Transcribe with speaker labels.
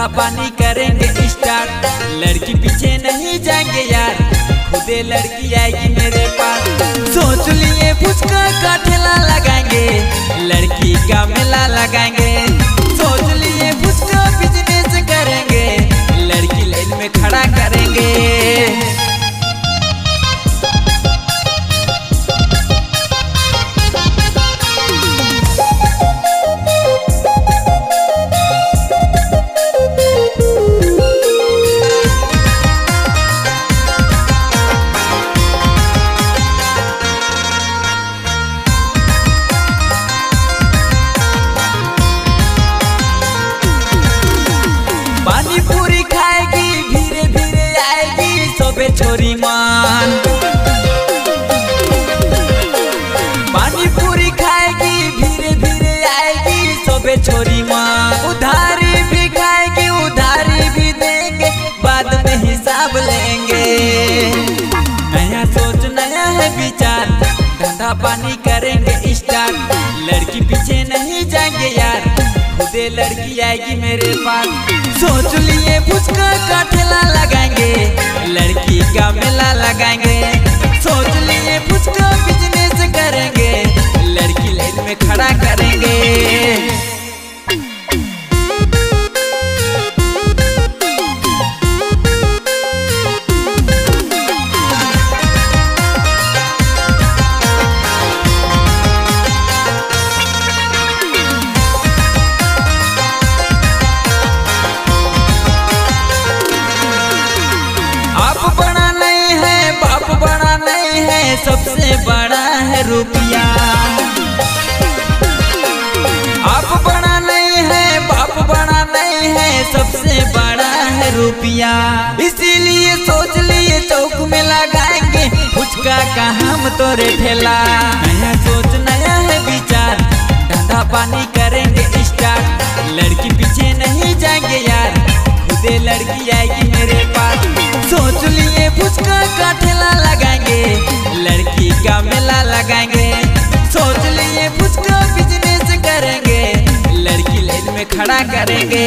Speaker 1: धंधा पानी करेंगे स्टार्ट लड़की पीछे नहीं जाएँगे यार। खुदे लड़की आएगी मेरे पास। सोच लिए फुचका का ठेला लगाएँगे। लड़की का मेला लगाएँगे। मान पानी पूरी खाएगी, धीरे धीरे आएगी सोबे छोरी माँ। उधारी भी खाएगी, उधारी भी देंगे, बाद में हिसाब लेंगे। नया सोच, नया है विचार, धंधा पानी करेंगे स्टार्ट लड़की पीछे नहीं जाएँगे यार, खुदे लड़की आएगी मेरे पास। सोच पुष्कर का ठेला लगाएँगे। लड़की का मेला लगाएँगे। बड़ा है रुपया। आप बड़ा नहीं है, बाप बड़ा नहीं है, सबसे बड़ा है रुपया। इसीलिए सोच लिए, चौक में लगाएँगे, फुचका का हम तोरे ठेला। नया सोच, नया है विचार, धंधा पानी करेंगे स्टार्ट लड़की पीछे नहीं जाएँगे यार, खुदे लड़की आएगी मेरे पास। सोच लिए, फुचका का ठेला लगाएँगे। सोच लिए फुचका बिज़नेस करेंगे। लड़की लाइन में खड़ा करेंगे।